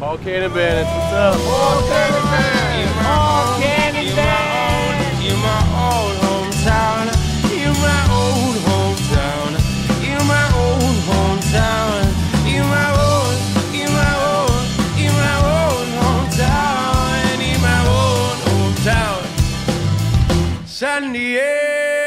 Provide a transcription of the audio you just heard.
Paul Cannon Bandits, what's up? Paul Cannon Bandits. Paul Cannon Bandits. You my hometown. You my old hometown. You my hometown. You my old, you my own, you my hometown. You my own hometown. San Diego.